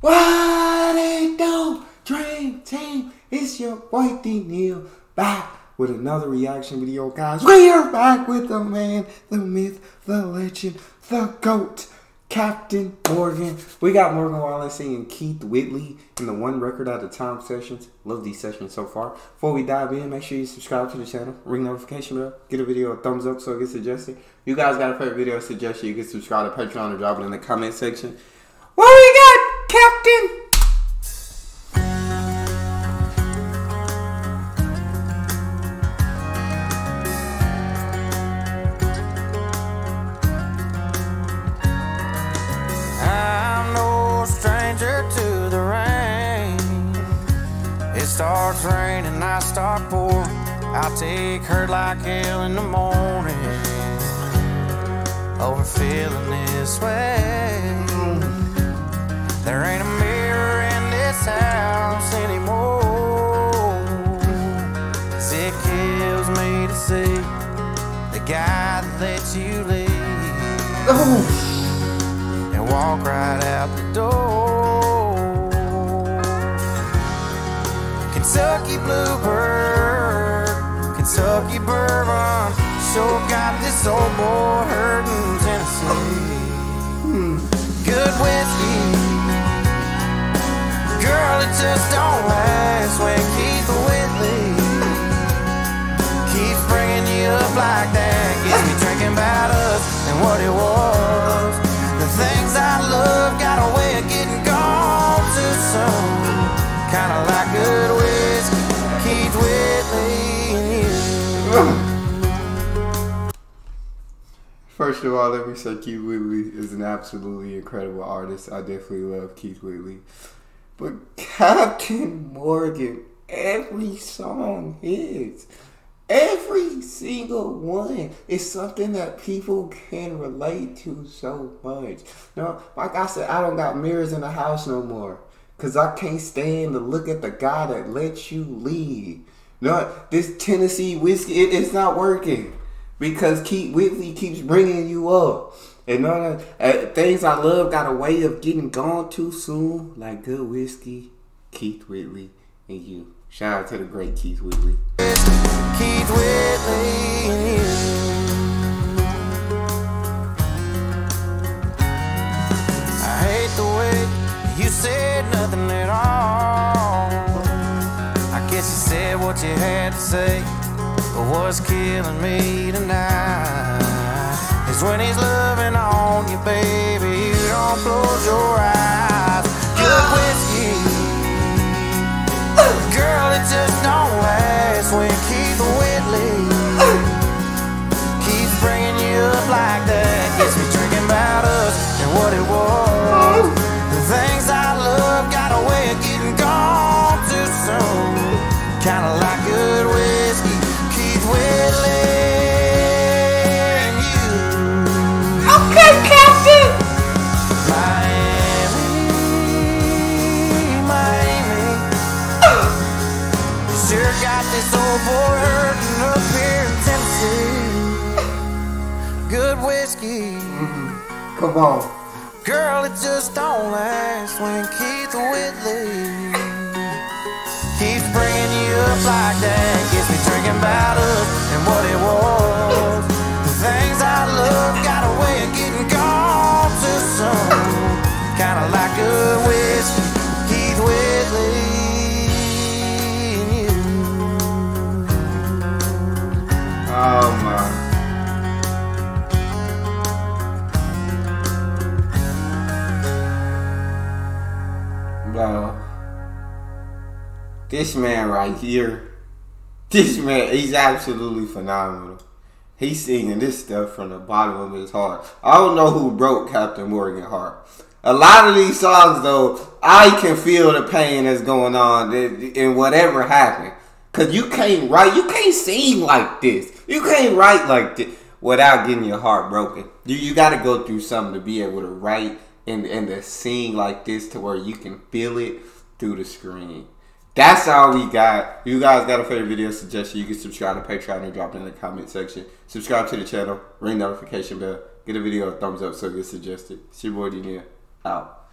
What it do? Dream Team, it's your boy D Neal back with another reaction video, guys. We are back with the man, the myth, the legend, the GOAT, Captain Morgan. We got Morgan Wallen singing Keith Whitley in the One Record at a Time sessions. Love these sessions so far. Before we dive in, make sure you subscribe to the channel, ring notification bell, get a video a thumbs up so it gets suggested. You guys got a favorite video suggestion, you can subscribe to Patreon or drop it in the comment section. What we got, Captain? I'm no stranger to the rain. It starts raining, I start pouring. I take hurt like hell in the morning. Over feeling this way. There ain't a mirror in this house anymore. 'Cause it kills me to see the guy that lets you leave Oh, and walk right out the door. Kentucky Bluebird, Kentucky Bourbon, sure got this old boy hurting Tennessee. Hmm. Good whiskey, just don't last when Keith Whitley keeps bringing you up like that. Gets me drinking about us and what it was. The things I love got a way of getting gone too soon. Kinda like good whiskey, Keith Whitley and you. First of all, let me say Keith Whitley is an absolutely incredible artist. I definitely love Keith Whitley. But Captain Morgan, every song is. Every single one is something that people can relate to so much. No, like I said, I don't got mirrors in the house no more. Cause I can't stand to look at the guy that lets you lead. No, this Tennessee whiskey, it, it's not working because Keith Whitley keeps bringing you up. And of uh, things I love got a way of getting gone too soon, like good whiskey, Keith Whitley, and you. Shout out to the great Keith Whitley. Keith Whitley. I hate the way you said nothing at all. I guess you said what you had to say, but what's killing me tonight is when he's loving on you, baby. You don't close your eyes. Good whiskey. Girl, it just don't last when Keith Whitley keeps bringing you up like that. Gets me drinking about us and what it was. The things I love got a way of getting gone too soon. Kinda like Whiskey, mm-hmm. Come on. girl, it just don't last when Keith Whitley keeps bringing you up like that. Gets me drinking about Bro. This man right here. This man, he's absolutely phenomenal. He's singing this stuff from the bottom of his heart. I don't know who broke Captain Morgan heart. A lot of these songs, though, I can feel the pain that's going on in whatever happened. Cause you can't write, you can't sing like this. You can't write like this without getting your heart broken. You you got to go through something to be able to write and and to sing like this to where you can feel it through the screen. That's all we got. You guys got a favorite video suggestion? You can subscribe to Patreon and drop it in the comment section. Subscribe to the channel, ring notification bell, get a video a thumbs up so it gets suggested. It's your boy D out.